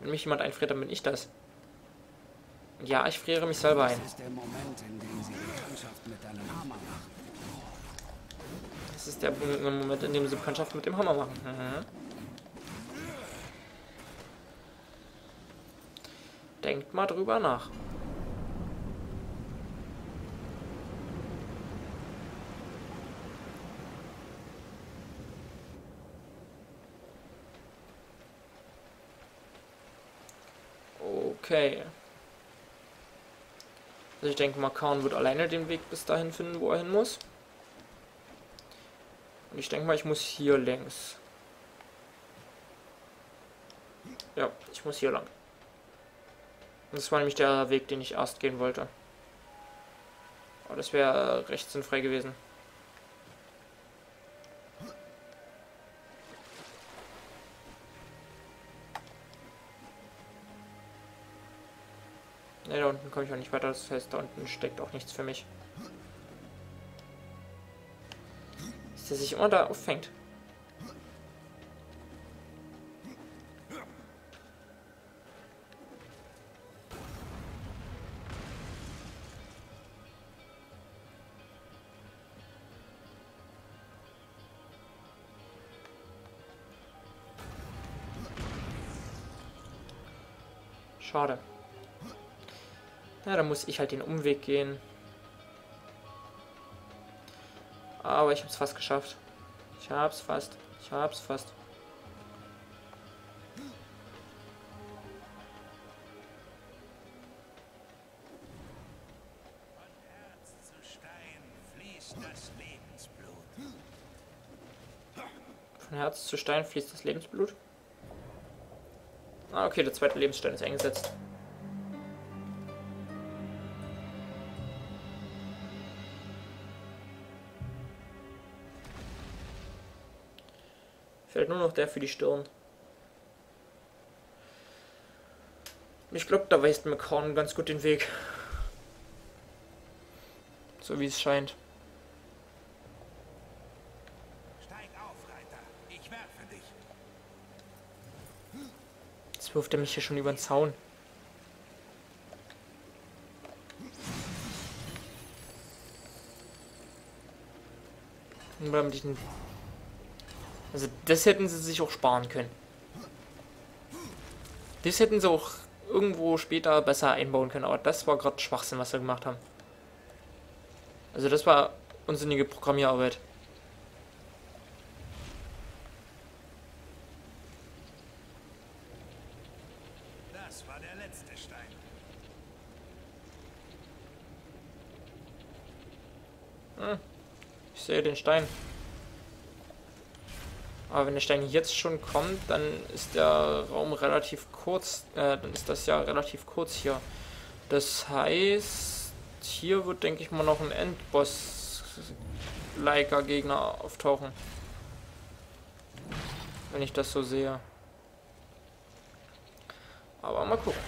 Wenn mich jemand einfriert, dann bin ich das. Ja, ich friere mich selber ein. Das ist der Moment, in dem sie Bekanntschaft mit deinem Hammer machen. Das ist der Moment, in dem sie Bekanntschaft mit dem Hammer machen. Mhm. Denkt mal drüber nach. Okay. Also ich denke mal, Khan wird alleine den Weg bis dahin finden, wo er hin muss. Und ich denke mal, ich muss hier längs. Ja, ich muss hier lang. Das war nämlich der Weg, den ich erst gehen wollte. Aber das wäre recht sinnfrei gewesen. Ne, da unten komme ich auch nicht weiter. Das heißt, da unten steckt auch nichts für mich. Ist der sich immer da auffängt? Schade. Ja, dann muss ich halt den Umweg gehen. Aber ich hab's fast geschafft. Ich hab's fast. Ich hab's fast. Von Herz zu Stein fließt das Lebensblut. Ah, okay, der zweite Lebensstein ist eingesetzt. Nur noch der für die Stirn. Ich glaube, da weist McCorn ganz gut den Weg. So wie es scheint. Steig auf, Reiter. Ich werfe dich. Jetzt wirft er mich hier schon über den Zaun. Nur damit ich den also das hätten sie sich auch sparen können. Das hätten sie auch irgendwo später besser einbauen können, aber das war gerade Schwachsinn, was sie gemacht haben. Also das war unsinnige Programmierarbeit. Das war der letzte Stein. Hm. Ich sehe den Stein. Aber wenn der Stein jetzt schon kommt, dann ist der Raum relativ kurz. Äh, dann ist das ja relativ kurz hier. Das heißt, hier wird, denke ich mal, noch ein Endboss-Leica-Gegner auftauchen. Wenn ich das so sehe. Aber mal gucken.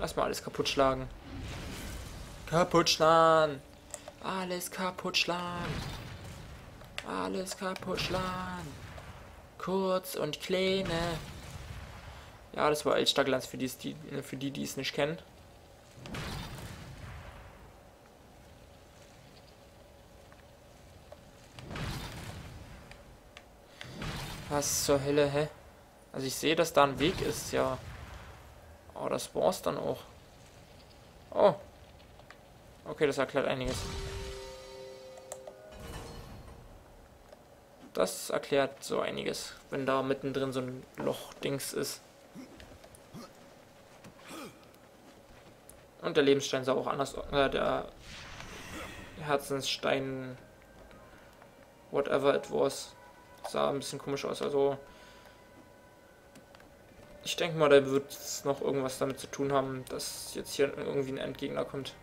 Erstmal alles kaputt schlagen. Kaputt schlagen. Alles kaputt schlagen. Alles kaputt schlagen. Kurz und kleine. Ja, das war Elstaglanz für die, für die, die es nicht kennen. Was zur Hölle, hä? Also ich sehe, dass da ein Weg ist, ja. Oh, das war's dann auch. Oh. Okay, das erklärt einiges. Das erklärt so einiges, wenn da mittendrin so ein Loch-Dings ist. Und der Lebensstein sah auch anders aus. Äh, der Herzensstein, whatever it was, sah ein bisschen komisch aus. Also ich denke mal, da wird es noch irgendwas damit zu tun haben, dass jetzt hier irgendwie ein Endgegner kommt.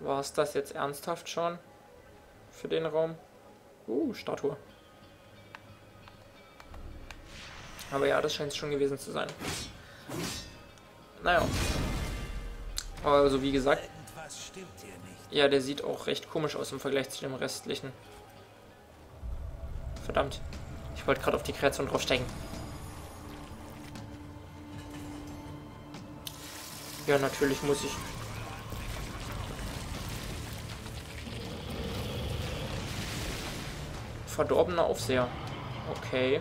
War es das jetzt ernsthaft schon? Für den Raum? Uh, Statue. Aber ja, das scheint es schon gewesen zu sein. Naja. Also wie gesagt. Ja, der sieht auch recht komisch aus im Vergleich zu dem restlichen. Verdammt. Ich wollte gerade auf die Kreation draufsteigen. Ja, natürlich muss ich. Verdorbener Aufseher. Okay.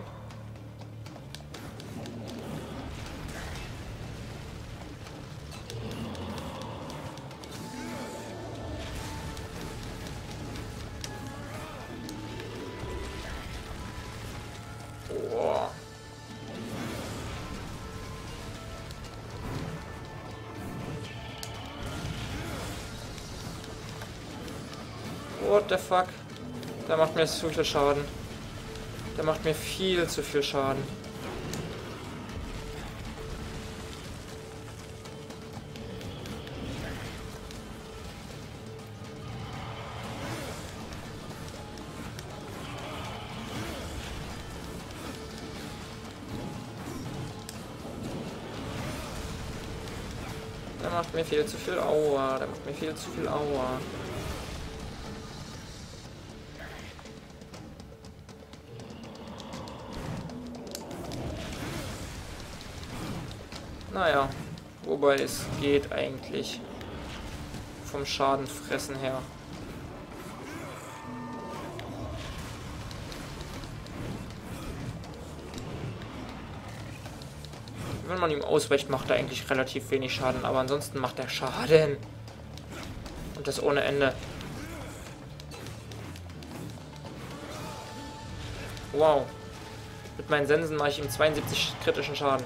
What the fuck? Der macht mir zu viel Schaden. Der macht mir viel zu viel Schaden. Der macht mir viel zu viel Aua. Der macht mir viel zu viel Aua. Naja, wobei es geht eigentlich vom Schadenfressen her. Wenn man ihm ausweicht, macht er eigentlich relativ wenig Schaden, aber ansonsten macht er Schaden. Und das ohne Ende. Wow. Mit meinen Sensen mache ich ihm 72 kritischen Schaden.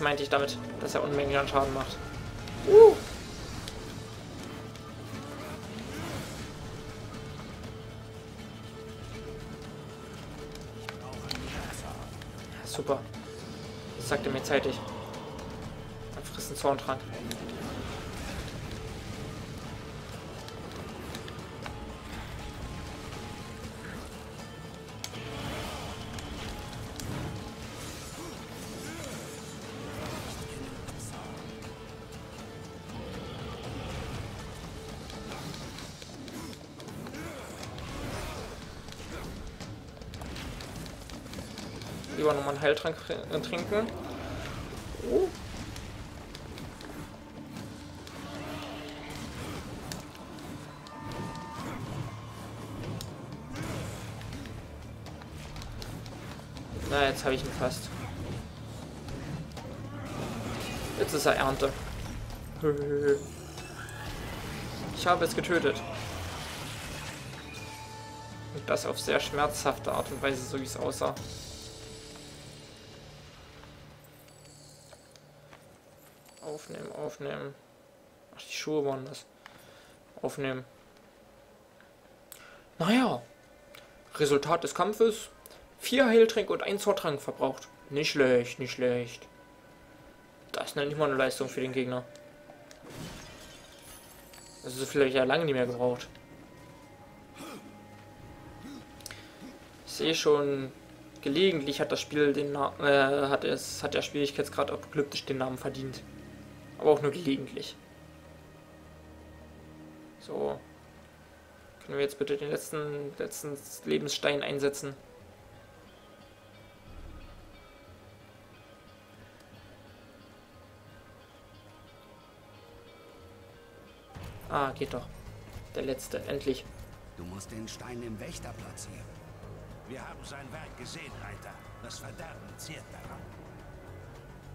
Meinte ich damit, dass er Unmengen an Schaden macht. Uh. Super. Das sagt er mir zeitig. Dann frisst einen Zorntrank. Lieber nochmal einen Heiltrank äh, trinken. Oh. Na, jetzt habe ich ihn fast. Jetzt ist er Ernte. Ich habe es getötet. Und das auf sehr schmerzhafte Art und Weise, so wie es aussah. Aufnehmen. Ach, die Schuhe waren das. Aufnehmen. Naja. Resultat des Kampfes. Vier Heiltränke und ein Zortrank verbraucht. Nicht schlecht, nicht schlecht. Das nenne ich mal eine Leistung für den Gegner. Also so viel habe ich ja lange nicht mehr gebraucht. Ich sehe schon, gelegentlich hat das Spiel den Na äh, hat es hat der Schwierigkeitsgrad apokalyptisch den Namen verdient. Aber auch nur gelegentlich. So. Können wir jetzt bitte den letzten, letzten Lebensstein einsetzen? Ah, geht doch. Der letzte, endlich. Du musst den Stein im Wächter platzieren. Wir haben sein Werk gesehen, Reiter. Das Verderben ziert daran.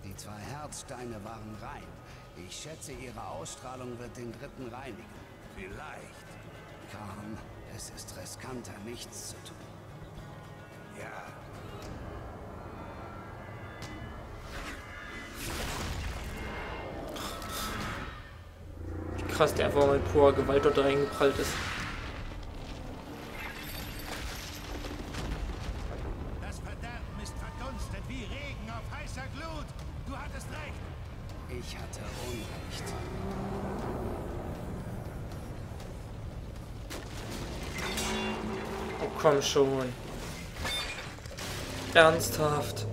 Die zwei Herzsteine waren rein. Ich schätze, ihre Ausstrahlung wird den dritten reinigen. Vielleicht. Khan, es ist riskanter, nichts zu tun. Ja. Wie krass der einfach mit purer Gewalt dort reingeprallt ist. Ich hatte Unrecht. Oh, komm schon. Ernsthaft.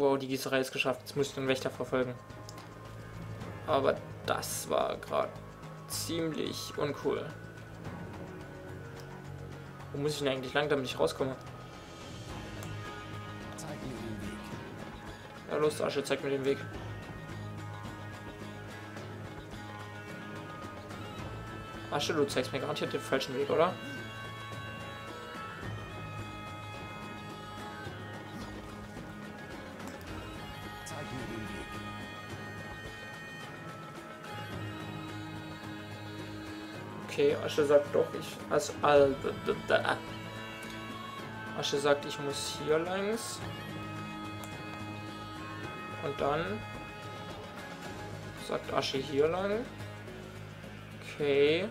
Wow, die Gießerei ist geschafft. Jetzt muss ich den Wächter verfolgen. Aber das war gerade ziemlich uncool. Wo muss ich denn eigentlich lang, damit ich rauskomme? Zeig mir den Weg. Ja, los, Asche, zeig mir den Weg. Asche, du zeigst mir garantiert den falschen Weg, oder? Okay, Asche sagt doch, ich. Also, äh, Asche sagt, ich muss hier längs. Und dann sagt Asche hier lang. Okay.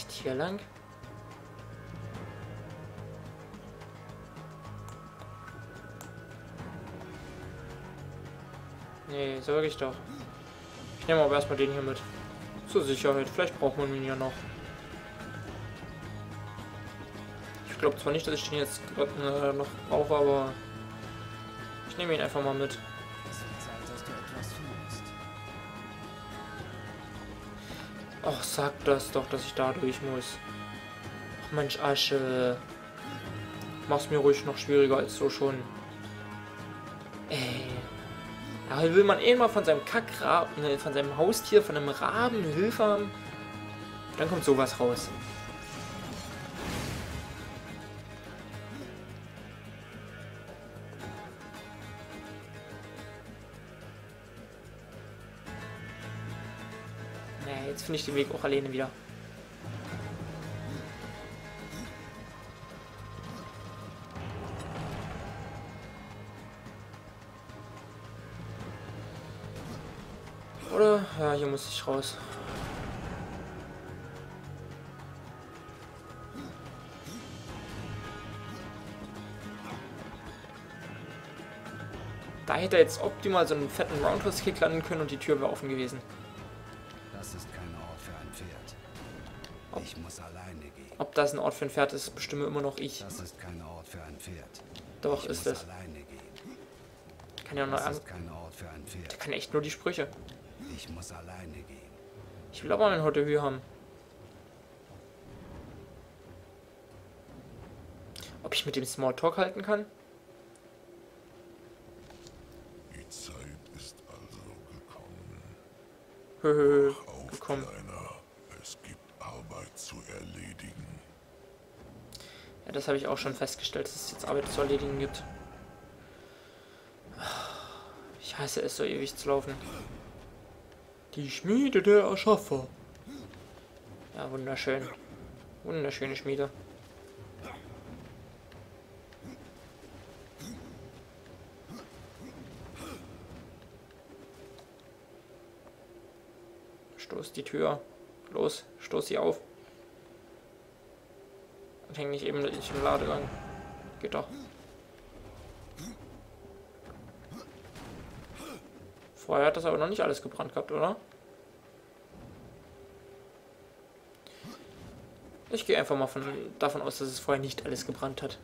Echt hier lang? Nee, sag ich doch. Ich nehme aber erstmal den hier mit. Zur Sicherheit. Vielleicht braucht man ihn ja noch. Ich glaube zwar nicht, dass ich den jetzt äh, noch brauche, aber ich nehme ihn einfach mal mit. Ach, sag das doch, dass ich da durch muss. Ach Mensch, Asche. Mach's mir ruhig noch schwieriger als so schon. Ey. Da will man eh mal von seinem Kackraben, äh, von seinem Haustier, von einem Raben Hilfe haben. Dann kommt sowas raus. Finde ich den Weg auch alleine wieder. Oder? Ja, hier muss ich raus. Da hätte er jetzt optimal so einen fetten Roundhouse-Kick landen können und die Tür wäre offen gewesen. Ob das ein Ort für ein Pferd ist, bestimme immer noch ich. Das ist kein Ort für ein Pferd. Doch, ich ist es. alleine gehen. Kann ja Das an. ist kein Ort für ein Pferd. Kann echt nur die Sprüche. Ich muss alleine gehen. Ich will aber einen Hotte Höhe haben. Ob ich mit dem Smalltalk halten kann? Die Zeit ist also gekommen. Höhö, gekommen. Arbeit zu erledigen. Ja, das habe ich auch schon festgestellt, dass es jetzt Arbeit zu erledigen gibt. Ich hasse es, so ewig zu laufen. Die Schmiede der Erschaffer. Ja, wunderschön. Wunderschöne Schmiede. Stoß die Tür. Los, stoß sie auf. Und häng nicht eben nicht im Ladegang. Geht doch. Vorher hat das aber noch nicht alles gebrannt gehabt, oder? Ich gehe einfach mal von, davon aus, dass es vorher nicht alles gebrannt hat.